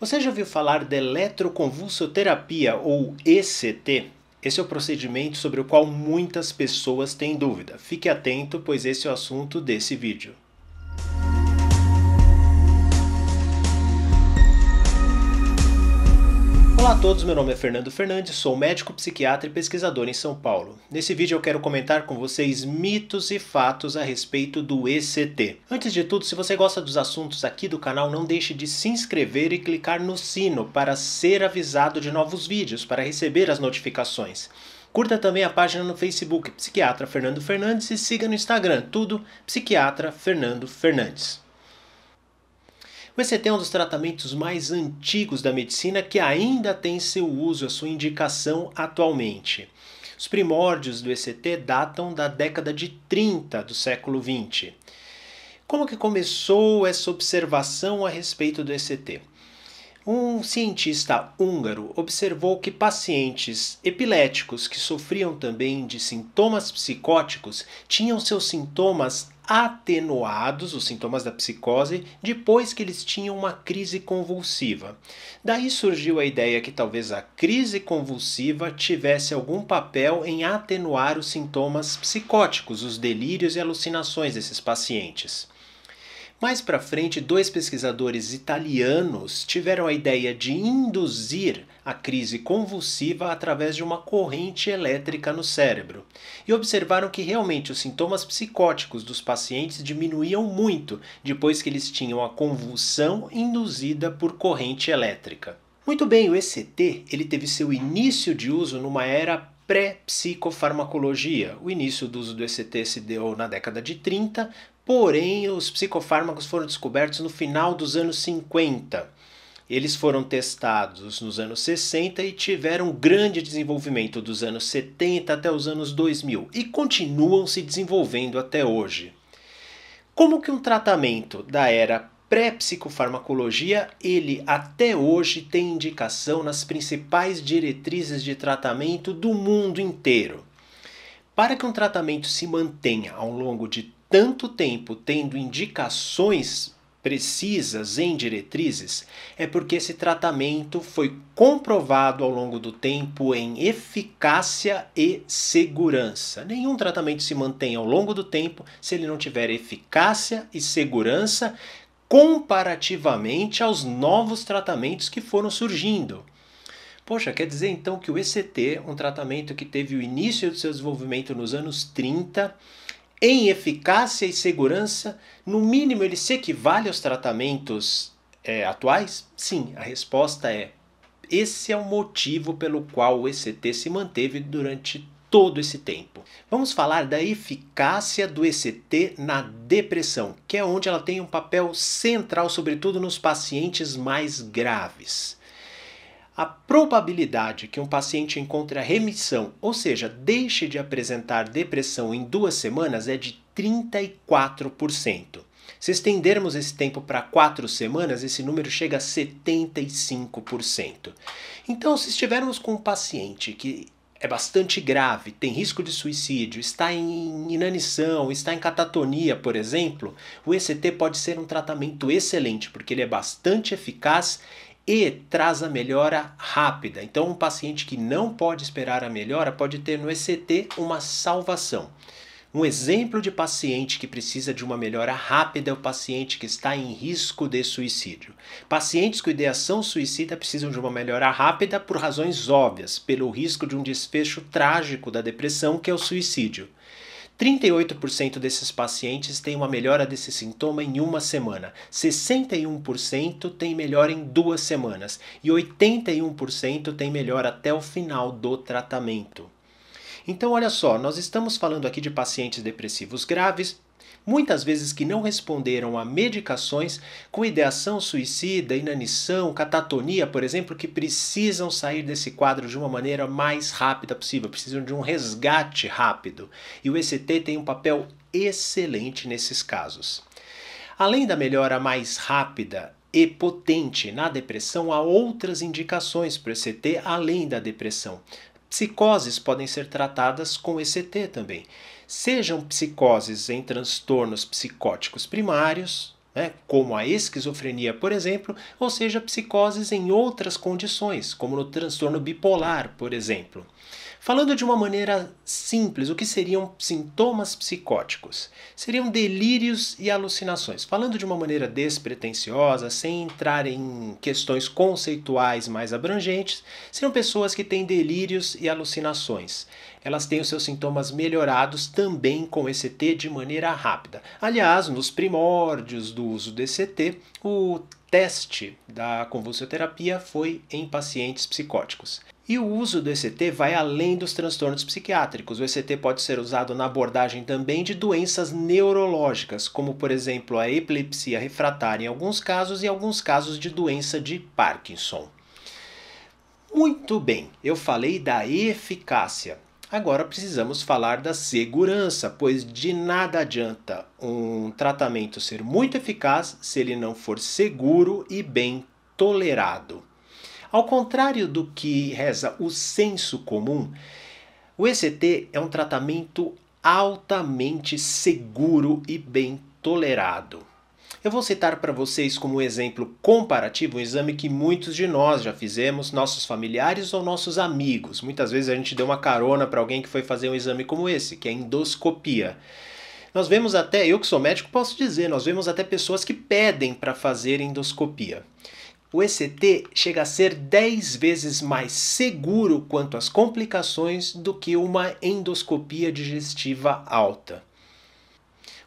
Você já ouviu falar de eletroconvulsoterapia ou ECT? Esse é o procedimento sobre o qual muitas pessoas têm dúvida. Fique atento, pois esse é o assunto desse vídeo. Olá a todos, meu nome é Fernando Fernandes, sou médico, psiquiatra e pesquisador em São Paulo. Nesse vídeo eu quero comentar com vocês mitos e fatos a respeito do ECT. Antes de tudo, se você gosta dos assuntos aqui do canal, não deixe de se inscrever e clicar no sino para ser avisado de novos vídeos, para receber as notificações. Curta também a página no Facebook Psiquiatra Fernando Fernandes e siga no Instagram, tudo Psiquiatra Fernando Fernandes. O ECT é um dos tratamentos mais antigos da medicina que ainda tem seu uso, a sua indicação atualmente. Os primórdios do ECT datam da década de 30 do século 20. Como que começou essa observação a respeito do ECT? Um cientista húngaro observou que pacientes epiléticos que sofriam também de sintomas psicóticos tinham seus sintomas atenuados, os sintomas da psicose, depois que eles tinham uma crise convulsiva. Daí surgiu a ideia que talvez a crise convulsiva tivesse algum papel em atenuar os sintomas psicóticos, os delírios e alucinações desses pacientes. Mais para frente, dois pesquisadores italianos tiveram a ideia de induzir a crise convulsiva através de uma corrente elétrica no cérebro e observaram que realmente os sintomas psicóticos dos pacientes diminuíam muito depois que eles tinham a convulsão induzida por corrente elétrica. Muito bem, o ECT ele teve seu início de uso numa era pré-psicofarmacologia. O início do uso do ECT se deu na década de 30, Porém, os psicofármacos foram descobertos no final dos anos 50. Eles foram testados nos anos 60 e tiveram grande desenvolvimento dos anos 70 até os anos 2000 e continuam se desenvolvendo até hoje. Como que um tratamento da era pré-psicofarmacologia, ele até hoje tem indicação nas principais diretrizes de tratamento do mundo inteiro. Para que um tratamento se mantenha ao longo de tanto tempo tendo indicações precisas em diretrizes, é porque esse tratamento foi comprovado ao longo do tempo em eficácia e segurança. Nenhum tratamento se mantém ao longo do tempo se ele não tiver eficácia e segurança comparativamente aos novos tratamentos que foram surgindo. Poxa, quer dizer então que o ECT, um tratamento que teve o início do seu desenvolvimento nos anos 30, em eficácia e segurança, no mínimo ele se equivale aos tratamentos é, atuais? Sim, a resposta é: esse é o motivo pelo qual o ECT se manteve durante todo esse tempo. Vamos falar da eficácia do ECT na depressão, que é onde ela tem um papel central, sobretudo nos pacientes mais graves. A probabilidade que um paciente encontre a remissão, ou seja, deixe de apresentar depressão em duas semanas, é de 34%. Se estendermos esse tempo para quatro semanas, esse número chega a 75%. Então, se estivermos com um paciente que é bastante grave, tem risco de suicídio, está em inanição, está em catatonia, por exemplo, o ECT pode ser um tratamento excelente, porque ele é bastante eficaz e traz a melhora rápida. Então, um paciente que não pode esperar a melhora pode ter no ECT uma salvação. Um exemplo de paciente que precisa de uma melhora rápida é o paciente que está em risco de suicídio. Pacientes com ideação suicida precisam de uma melhora rápida por razões óbvias, pelo risco de um desfecho trágico da depressão, que é o suicídio. 38% desses pacientes têm uma melhora desse sintoma em uma semana, 61% têm melhora em duas semanas e 81% têm melhora até o final do tratamento. Então, olha só, nós estamos falando aqui de pacientes depressivos graves, muitas vezes que não responderam a medicações com ideação suicida, inanição, catatonia, por exemplo, que precisam sair desse quadro de uma maneira mais rápida possível, precisam de um resgate rápido. E o ECT tem um papel excelente nesses casos. Além da melhora mais rápida e potente na depressão, há outras indicações para o ECT além da depressão. Psicoses podem ser tratadas com ECT também sejam psicoses em transtornos psicóticos primários, né, como a esquizofrenia, por exemplo, ou seja, psicoses em outras condições, como no transtorno bipolar, por exemplo. Falando de uma maneira simples, o que seriam sintomas psicóticos? Seriam delírios e alucinações. Falando de uma maneira despretensiosa, sem entrar em questões conceituais mais abrangentes, seriam pessoas que têm delírios e alucinações. Elas têm os seus sintomas melhorados também com ECT de maneira rápida. Aliás, nos primórdios do uso do ECT, o teste da convulsioterapia foi em pacientes psicóticos. E o uso do ECT vai além dos transtornos psiquiátricos. O ECT pode ser usado na abordagem também de doenças neurológicas, como por exemplo a epilepsia refratária em alguns casos e alguns casos de doença de Parkinson. Muito bem, eu falei da eficácia. Agora precisamos falar da segurança, pois de nada adianta um tratamento ser muito eficaz se ele não for seguro e bem tolerado. Ao contrário do que reza o senso comum, o ECT é um tratamento altamente seguro e bem tolerado. Eu vou citar para vocês como exemplo comparativo um exame que muitos de nós já fizemos, nossos familiares ou nossos amigos. Muitas vezes a gente deu uma carona para alguém que foi fazer um exame como esse, que é endoscopia. Nós vemos até, eu que sou médico posso dizer, nós vemos até pessoas que pedem para fazer endoscopia o ECT chega a ser 10 vezes mais seguro quanto às complicações do que uma endoscopia digestiva alta.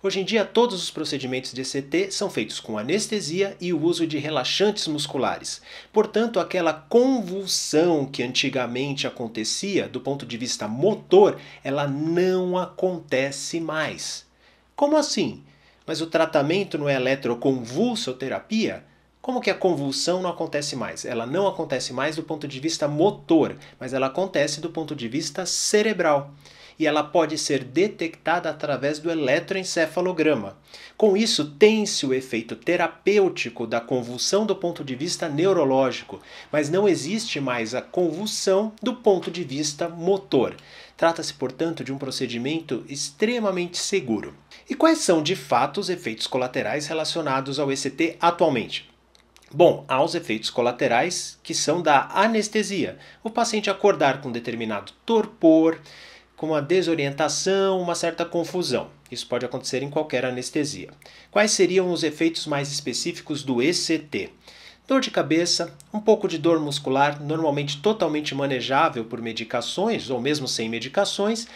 Hoje em dia, todos os procedimentos de ECT são feitos com anestesia e o uso de relaxantes musculares. Portanto, aquela convulsão que antigamente acontecia do ponto de vista motor, ela não acontece mais. Como assim? Mas o tratamento não é eletroconvulsoterapia? Como que a convulsão não acontece mais? Ela não acontece mais do ponto de vista motor, mas ela acontece do ponto de vista cerebral. E ela pode ser detectada através do eletroencefalograma. Com isso, tem-se o efeito terapêutico da convulsão do ponto de vista neurológico, mas não existe mais a convulsão do ponto de vista motor. Trata-se, portanto, de um procedimento extremamente seguro. E quais são, de fato, os efeitos colaterais relacionados ao ECT atualmente? Bom, há os efeitos colaterais que são da anestesia. O paciente acordar com determinado torpor, com uma desorientação, uma certa confusão. Isso pode acontecer em qualquer anestesia. Quais seriam os efeitos mais específicos do ECT? Dor de cabeça, um pouco de dor muscular, normalmente totalmente manejável por medicações ou mesmo sem medicações,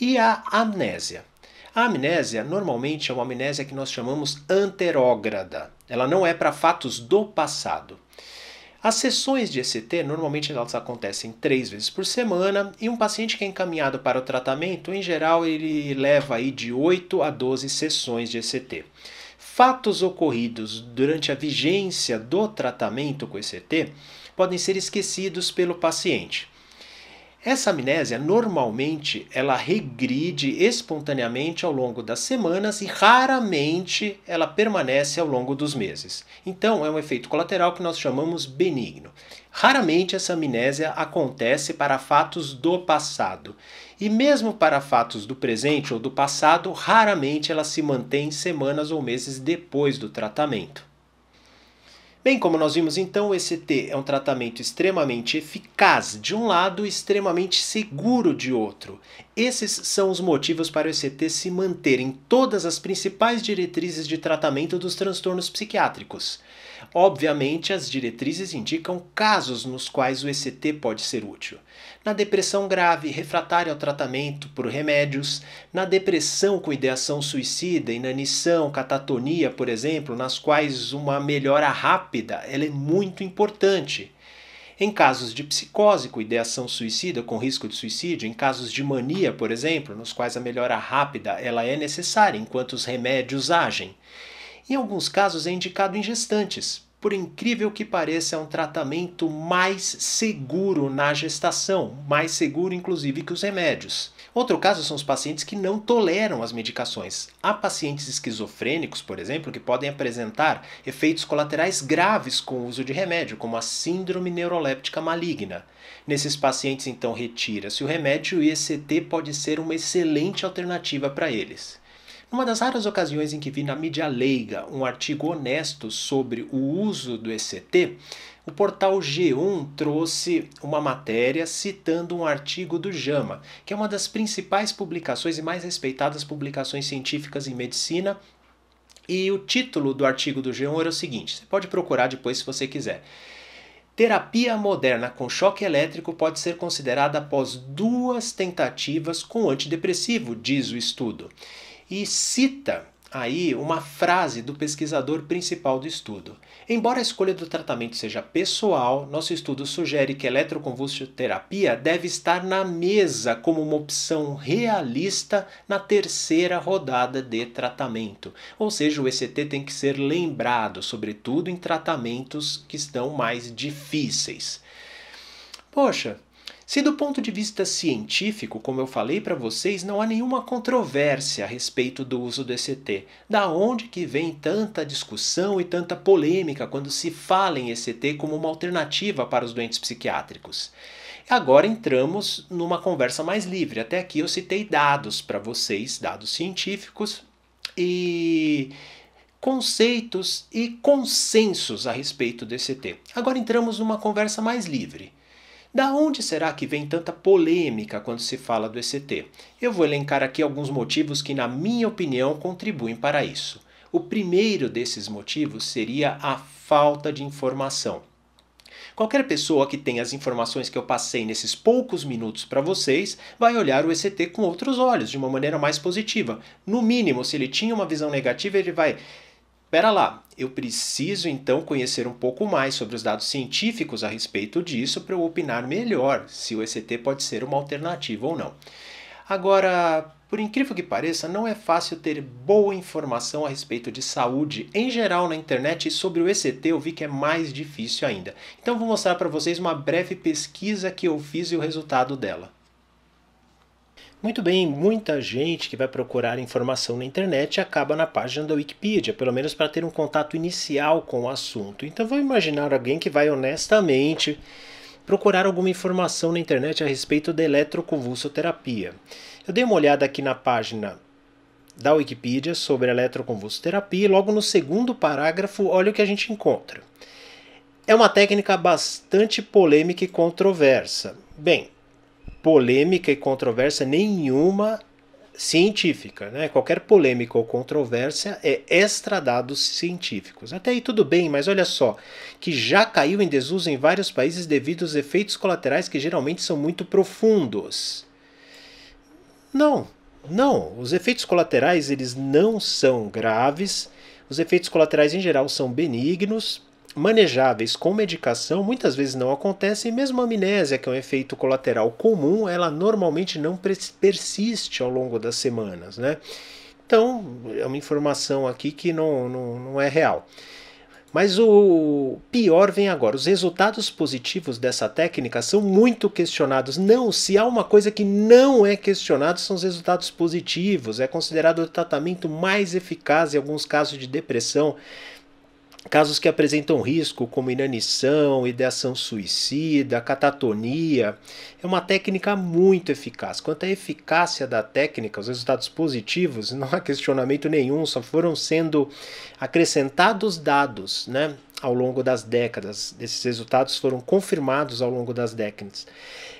e a amnésia. A amnésia normalmente é uma amnésia que nós chamamos anterógrada. Ela não é para fatos do passado. As sessões de ECT normalmente elas acontecem três vezes por semana e um paciente que é encaminhado para o tratamento, em geral, ele leva aí de 8 a 12 sessões de ECT. Fatos ocorridos durante a vigência do tratamento com ECT podem ser esquecidos pelo paciente. Essa amnésia normalmente ela regride espontaneamente ao longo das semanas e raramente ela permanece ao longo dos meses. Então é um efeito colateral que nós chamamos benigno. Raramente essa amnésia acontece para fatos do passado. E mesmo para fatos do presente ou do passado, raramente ela se mantém semanas ou meses depois do tratamento. Bem, como nós vimos então, o ECT é um tratamento extremamente eficaz de um lado e extremamente seguro de outro. Esses são os motivos para o ECT se manter em todas as principais diretrizes de tratamento dos transtornos psiquiátricos. Obviamente, as diretrizes indicam casos nos quais o ECT pode ser útil. Na depressão grave, refratária ao tratamento por remédios, na depressão com ideação suicida, inanição, catatonia, por exemplo, nas quais uma melhora rápida ela é muito importante. Em casos de psicose com ideação suicida com risco de suicídio, em casos de mania, por exemplo, nos quais a melhora rápida ela é necessária enquanto os remédios agem. Em alguns casos é indicado em gestantes. Por incrível que pareça, é um tratamento mais seguro na gestação, mais seguro inclusive que os remédios. Outro caso são os pacientes que não toleram as medicações. Há pacientes esquizofrênicos, por exemplo, que podem apresentar efeitos colaterais graves com o uso de remédio, como a síndrome neuroléptica maligna. Nesses pacientes, então, retira-se o remédio e o ECT pode ser uma excelente alternativa para eles. Uma das raras ocasiões em que vi na mídia leiga um artigo honesto sobre o uso do ECT, o portal G1 trouxe uma matéria citando um artigo do JAMA, que é uma das principais publicações e mais respeitadas publicações científicas em medicina. E o título do artigo do G1 era o seguinte: você pode procurar depois se você quiser. Terapia moderna com choque elétrico pode ser considerada após duas tentativas com antidepressivo, diz o estudo. E cita aí uma frase do pesquisador principal do estudo. Embora a escolha do tratamento seja pessoal, nosso estudo sugere que a eletroconvulsoterapia deve estar na mesa como uma opção realista na terceira rodada de tratamento. Ou seja, o ECT tem que ser lembrado, sobretudo em tratamentos que estão mais difíceis. Poxa, se do ponto de vista científico, como eu falei para vocês, não há nenhuma controvérsia a respeito do uso do ECT, da onde que vem tanta discussão e tanta polêmica quando se fala em ECT como uma alternativa para os doentes psiquiátricos? Agora entramos numa conversa mais livre. Até aqui eu citei dados para vocês, dados científicos e conceitos e consensos a respeito do ECT. Agora entramos numa conversa mais livre. Da onde será que vem tanta polêmica quando se fala do ECT? Eu vou elencar aqui alguns motivos que, na minha opinião, contribuem para isso. O primeiro desses motivos seria a falta de informação. Qualquer pessoa que tenha as informações que eu passei nesses poucos minutos para vocês vai olhar o ECT com outros olhos, de uma maneira mais positiva. No mínimo, se ele tinha uma visão negativa, ele vai Pera lá, eu preciso então conhecer um pouco mais sobre os dados científicos a respeito disso para eu opinar melhor se o ECT pode ser uma alternativa ou não. Agora, por incrível que pareça, não é fácil ter boa informação a respeito de saúde em geral na internet e sobre o ECT eu vi que é mais difícil ainda. Então vou mostrar para vocês uma breve pesquisa que eu fiz e o resultado dela. Muito bem, muita gente que vai procurar informação na internet acaba na página da Wikipedia, pelo menos para ter um contato inicial com o assunto. Então vou imaginar alguém que vai honestamente procurar alguma informação na internet a respeito da eletroconvulsoterapia. Eu dei uma olhada aqui na página da Wikipedia sobre a eletroconvulsoterapia e logo no segundo parágrafo, olha o que a gente encontra. É uma técnica bastante polêmica e controversa. Bem, polêmica e controvérsia nenhuma científica. Né? Qualquer polêmica ou controvérsia é extra dados científicos. Até aí tudo bem, mas olha só, que já caiu em desuso em vários países devido aos efeitos colaterais que geralmente são muito profundos. Não, não, os efeitos colaterais eles não são graves. Os efeitos colaterais em geral são benignos, manejáveis com medicação muitas vezes não acontecem, mesmo a amnésia, que é um efeito colateral comum, ela normalmente não persiste ao longo das semanas. Né? Então, é uma informação aqui que não, não, não é real. Mas o pior vem agora. Os resultados positivos dessa técnica são muito questionados. Não, se há uma coisa que não é questionado, são os resultados positivos. É considerado o tratamento mais eficaz em alguns casos de depressão. Casos que apresentam risco, como inanição, ideação suicida, catatonia, é uma técnica muito eficaz. Quanto à eficácia da técnica, os resultados positivos, não há questionamento nenhum, só foram sendo acrescentados dados né, ao longo das décadas. Esses resultados foram confirmados ao longo das décadas.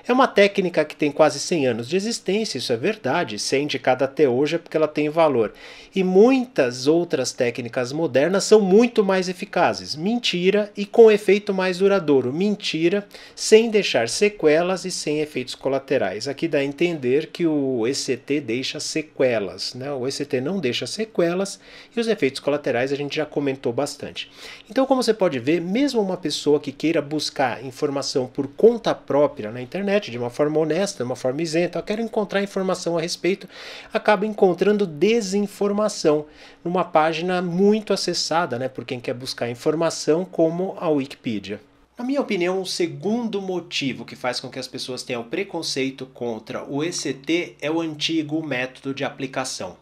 É uma técnica que tem quase 100 anos de existência, isso é verdade, ser indicada até hoje é porque ela tem valor. E muitas outras técnicas modernas são muito mais eficazes. Mentira e com efeito mais duradouro. Mentira sem deixar sequelas e sem efeitos colaterais. Aqui dá a entender que o ECT deixa sequelas, né? O ECT não deixa sequelas e os efeitos colaterais a gente já comentou bastante. Então, como você pode ver, mesmo uma pessoa que queira buscar informação por conta própria na internet, internet de uma forma honesta, de uma forma isenta, eu quero encontrar informação a respeito, acaba encontrando desinformação numa página muito acessada né, por quem quer buscar informação, como a Wikipedia. Na minha opinião, o segundo motivo que faz com que as pessoas tenham preconceito contra o ECT é o antigo método de aplicação.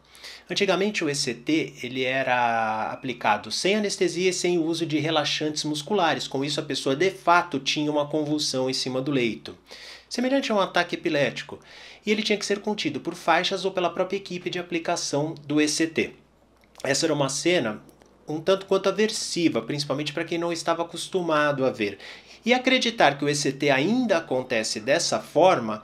Antigamente o ECT ele era aplicado sem anestesia e sem uso de relaxantes musculares, com isso a pessoa de fato tinha uma convulsão em cima do leito, semelhante a um ataque epilético, e ele tinha que ser contido por faixas ou pela própria equipe de aplicação do ECT. Essa era uma cena um tanto quanto aversiva, principalmente para quem não estava acostumado a ver. E acreditar que o ECT ainda acontece dessa forma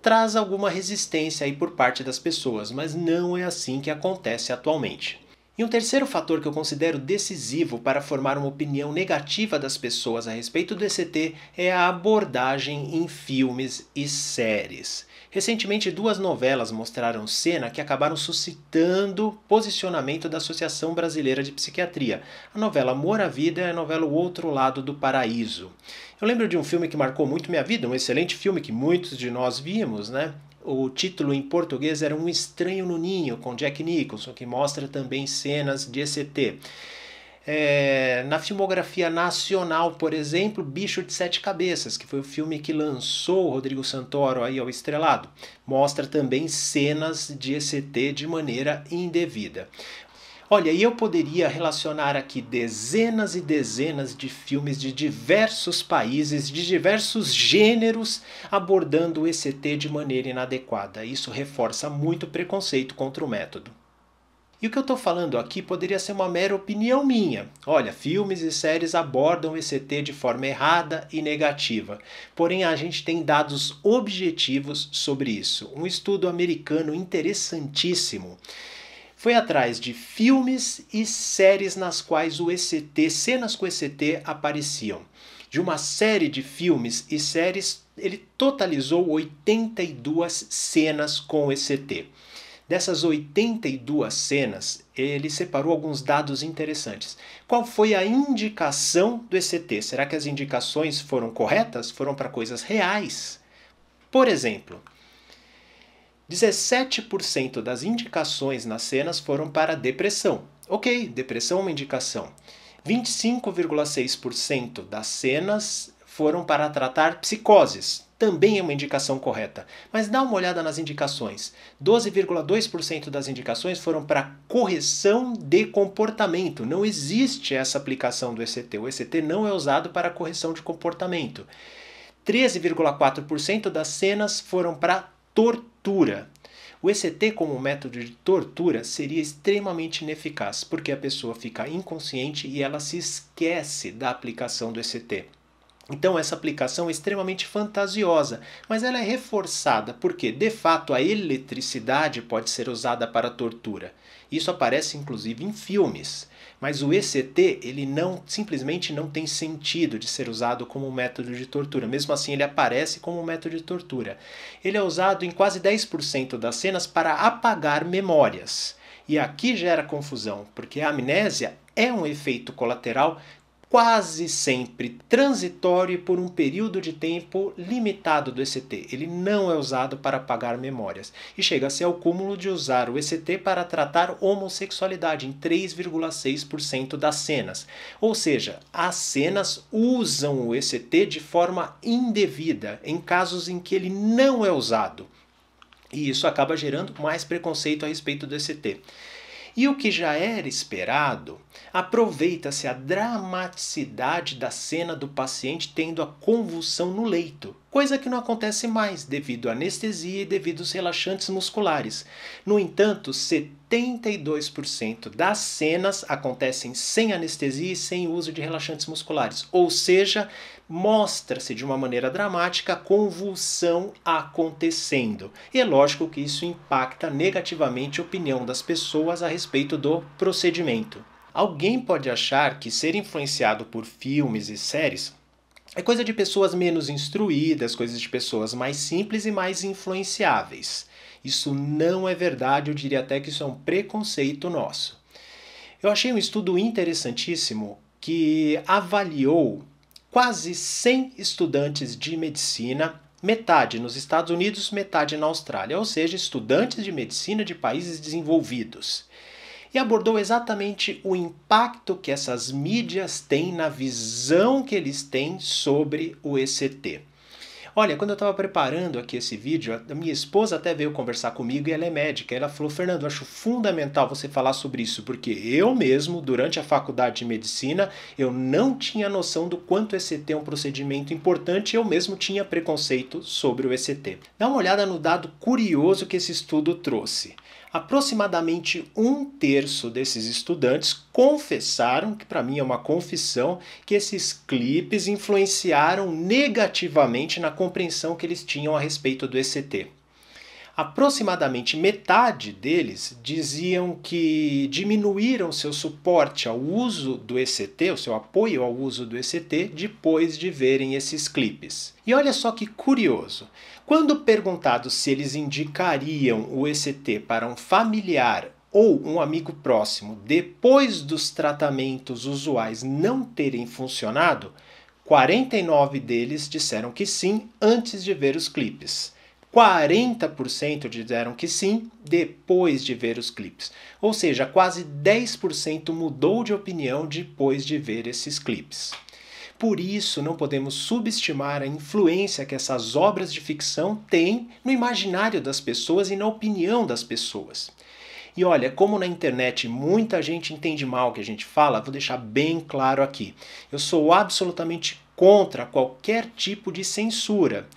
traz alguma resistência aí por parte das pessoas, mas não é assim que acontece atualmente. E um terceiro fator que eu considero decisivo para formar uma opinião negativa das pessoas a respeito do ECT é a abordagem em filmes e séries. Recentemente, duas novelas mostraram cena que acabaram suscitando posicionamento da Associação Brasileira de Psiquiatria. A novela Amor à Vida e a novela O Outro Lado do Paraíso. Eu lembro de um filme que marcou muito minha vida, um excelente filme que muitos de nós vimos, né? O título em português era Um Estranho no Ninho, com Jack Nicholson, que mostra também cenas de ECT. É, na filmografia nacional, por exemplo, Bicho de Sete Cabeças, que foi o filme que lançou o Rodrigo Santoro aí ao estrelado, mostra também cenas de ECT de maneira indevida. Olha, e eu poderia relacionar aqui dezenas e dezenas de filmes de diversos países, de diversos gêneros, abordando o ECT de maneira inadequada. Isso reforça muito o preconceito contra o método. E o que eu estou falando aqui poderia ser uma mera opinião minha. Olha, filmes e séries abordam o ECT de forma errada e negativa. Porém, a gente tem dados objetivos sobre isso. Um estudo americano interessantíssimo foi atrás de filmes e séries nas quais o ECT, cenas com ECT apareciam. De uma série de filmes e séries, ele totalizou 82 cenas com ECT. Dessas 82 cenas, ele separou alguns dados interessantes. Qual foi a indicação do ECT? Será que as indicações foram corretas? Foram para coisas reais? Por exemplo, 17% das indicações nas cenas foram para depressão. Ok, depressão é uma indicação. 25,6% das cenas foram para tratar psicoses. Também é uma indicação correta. Mas dá uma olhada nas indicações. 12,2% das indicações foram para correção de comportamento. Não existe essa aplicação do ECT. O ECT não é usado para correção de comportamento. 13,4% das cenas foram para tortura. O ECT como método de tortura seria extremamente ineficaz, porque a pessoa fica inconsciente e ela se esquece da aplicação do ECT. Então essa aplicação é extremamente fantasiosa, mas ela é reforçada porque, de fato, a eletricidade pode ser usada para tortura. Isso aparece inclusive em filmes. Mas o ECT, ele não simplesmente não tem sentido de ser usado como método de tortura. Mesmo assim, ele aparece como método de tortura. Ele é usado em quase 10% das cenas para apagar memórias. E aqui gera confusão, porque a amnésia é um efeito colateral quase sempre transitório por um período de tempo limitado do ECT. Ele não é usado para apagar memórias. E chega-se ao cúmulo de usar o ECT para tratar homossexualidade em 3,6% das cenas. Ou seja, as cenas usam o ECT de forma indevida, em casos em que ele não é usado. E isso acaba gerando mais preconceito a respeito do ECT. E o que já era esperado, aproveita-se a dramaticidade da cena do paciente tendo a convulsão no leito, coisa que não acontece mais devido à anestesia e devido aos relaxantes musculares. No entanto, 72% das cenas acontecem sem anestesia e sem uso de relaxantes musculares, ou seja, mostra-se de uma maneira dramática a convulsão acontecendo. E é lógico que isso impacta negativamente a opinião das pessoas a respeito do procedimento. Alguém pode achar que ser influenciado por filmes e séries é coisa de pessoas menos instruídas, coisas de pessoas mais simples e mais influenciáveis. Isso não é verdade, eu diria até que isso é um preconceito nosso. Eu achei um estudo interessantíssimo que avaliou quase 100 estudantes de medicina, metade nos Estados Unidos, metade na Austrália, ou seja, estudantes de medicina de países desenvolvidos. E abordou exatamente o impacto que essas mídias têm na visão que eles têm sobre o ECT. Olha, quando eu estava preparando aqui esse vídeo, a minha esposa até veio conversar comigo e ela é médica. Ela falou: Fernando, acho fundamental você falar sobre isso, porque eu mesmo, durante a faculdade de medicina, eu não tinha noção do quanto o ECT é um procedimento importante, eu mesmo tinha preconceito sobre o ECT. Dá uma olhada no dado curioso que esse estudo trouxe. Aproximadamente um terço desses estudantes confessaram, que para mim é uma confissão, que esses clipes influenciaram negativamente na compreensão que eles tinham a respeito do ECT. Aproximadamente metade deles diziam que diminuíram seu suporte ao uso do ECT, o seu apoio ao uso do ECT, depois de verem esses clipes. E olha só que curioso. Quando perguntados se eles indicariam o ECT para um familiar ou um amigo próximo depois dos tratamentos usuais não terem funcionado, 49 deles disseram que sim antes de ver os clipes. 40% disseram que sim depois de ver os clipes. Ou seja, quase 10% mudou de opinião depois de ver esses clipes. Por isso, não podemos subestimar a influência que essas obras de ficção têm no imaginário das pessoas e na opinião das pessoas. E olha, como na internet muita gente entende mal o que a gente fala, vou deixar bem claro aqui. Eu sou absolutamente contra qualquer tipo de censura.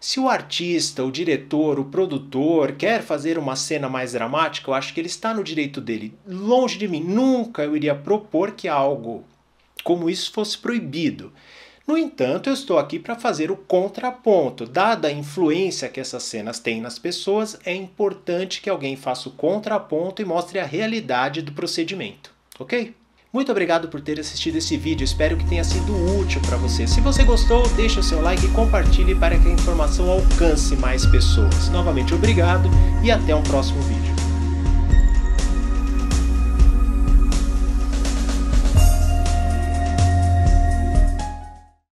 Se o artista, o diretor, o produtor quer fazer uma cena mais dramática, eu acho que ele está no direito dele. Longe de mim, nunca eu iria propor que algo como isso fosse proibido. No entanto, eu estou aqui para fazer o contraponto. Dada a influência que essas cenas têm nas pessoas, é importante que alguém faça o contraponto e mostre a realidade do procedimento, ok? Muito obrigado por ter assistido esse vídeo, espero que tenha sido útil para você. Se você gostou, deixe o seu like e compartilhe para que a informação alcance mais pessoas. Novamente obrigado e até um próximo vídeo.